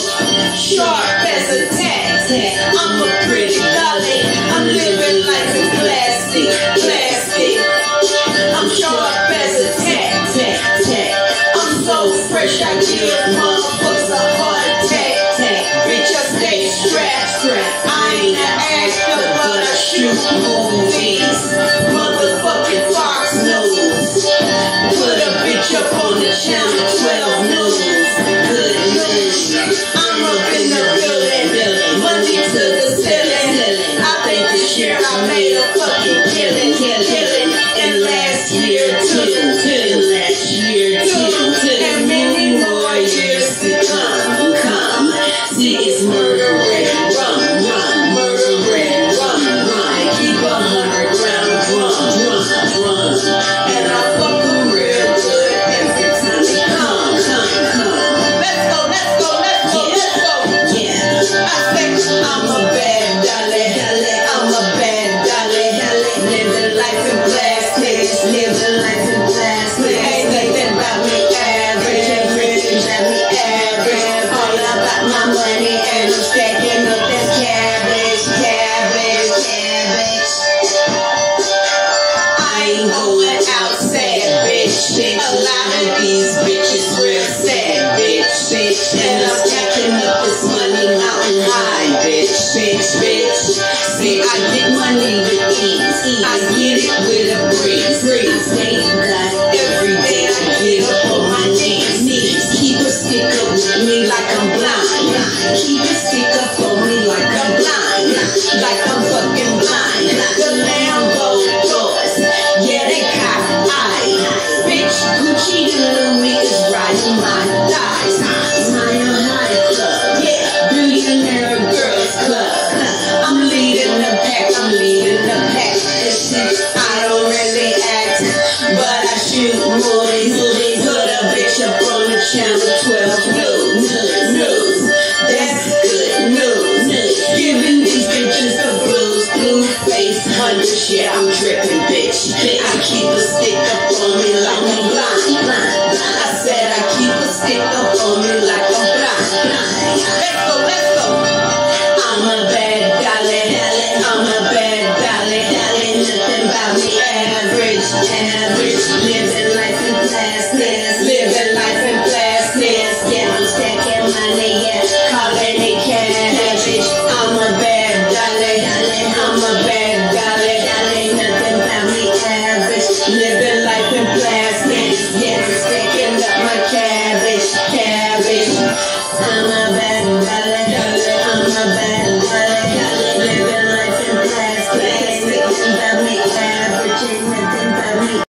sharp as a tack. I'm a pretty dolly. I'm living life in plastic, plastic. I'm sharp as a tack, tack, tack. I'm so fresh, I give motherfuckers a heart attack. Bitch, I stay strapped, strapped. I ain't an actor, but I shoot movies. Motherfucking Fox News. Put a bitch up on the channel I'm. Money to the ceiling. I I made a fucking killing. And last year too, too. Last year too, And many more years to come. See, it's and murder and rum, rum. Keep. These bitches real sad, bitch, bitch. And I'm stacking up this money mountain high, bitch, bitch, bitch. See, I get money with ease. I get it with a breeze, breeze. Every day I get up on my knees. Keep a stick up with me like I'm blind. Keep a stick up Yeah, I'm dripping, bitch. I keep a stick up on me like I'm blind. Average,